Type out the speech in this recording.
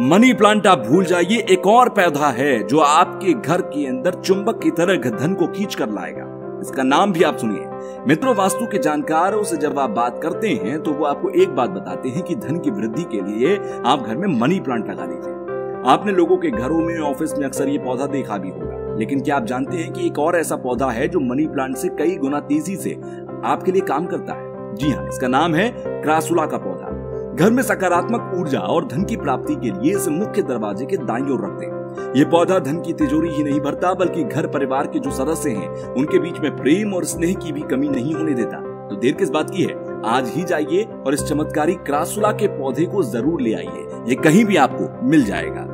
Money plant आप भूल जाइए, एक और पौधा है जो आपके घर के अंदर चुंबक की तरह धन को खींच कर लाएगा। इसका नाम भी आप सुनिए। मित्रों, वास्तु के जानकारों से जब आप बात करते हैं तो वो आपको एक बात बताते हैं कि धन की वृद्धि के लिए आप घर में मनी प्लांट लगा लीजिए। आपने लोगों के घरों में, ऑफ़िस में अक्सर ये पौधा देखा भी होगा। लेकिन क्या आप जानते हैं कि एक और ऐसा पौधा है जो मनी प्लांट से कई गुना तेज़ी से आपके लिए काम करता है? जी हाँ इसका नाम है क्रासुला का पौधा। घर में सकारात्मक ऊर्जा और धन की प्राप्ति के लिए इस मुख्य दरवाजे के दाई ओर रखते हैं। ये पौधा धन की तिजोरी ही नहीं भरता, बल्कि घर परिवार के जो सदस्य हैं, उनके बीच में प्रेम और स्नेह की भी कमी नहीं होने देता। तो देर किस बात की है? आज ही जाइए और इस चमत्कारी क्रासुला के पौधे को ज़रूर ले आइए। ये कहीं भी आपको मिल जाएगा।